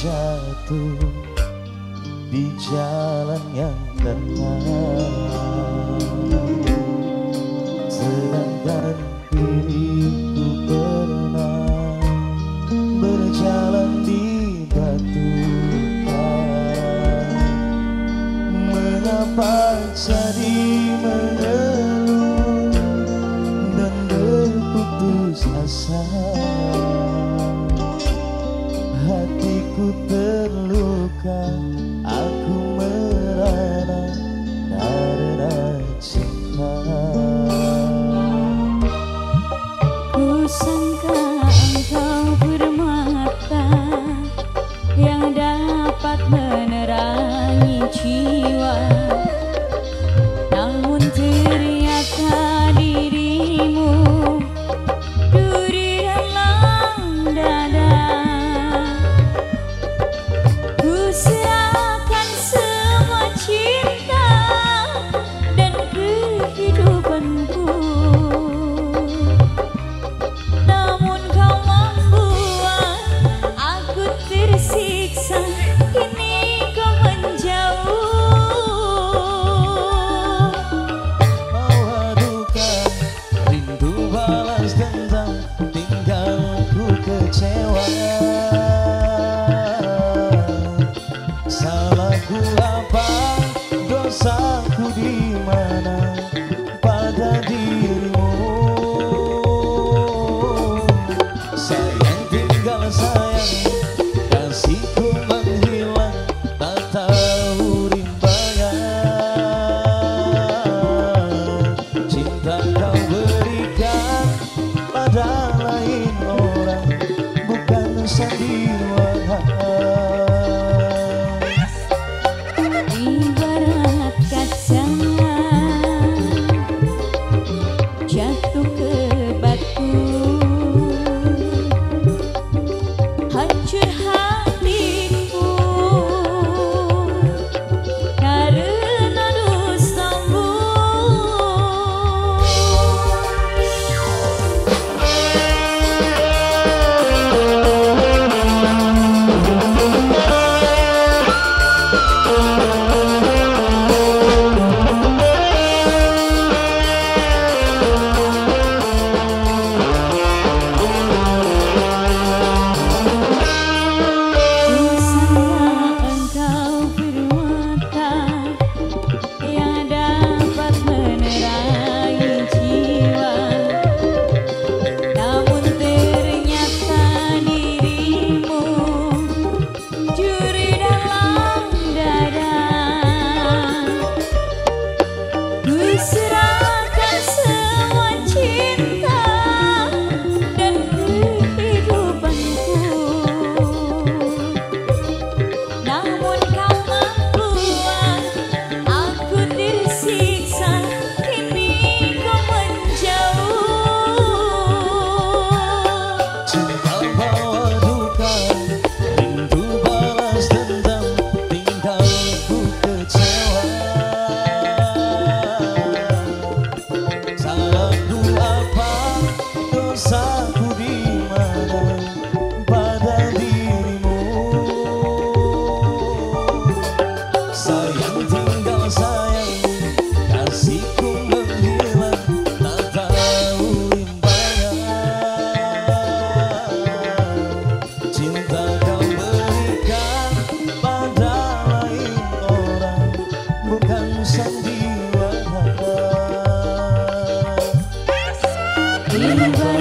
bersatu di jalan yang terang sedangkan diriku pernah berjalan di batu mengapa jadi mengeluh dan berputus asa hatiku terluka aku merana karena cinta. Ku sangka engkau bermata yang dapat menerangi jiwa dosaku di mana pada dirimu? Sayang tinggal sayang kasihku menghilang tak tahu rimbanya. Cinta kau berikan pada lain orang bukan sandiwara Thank you.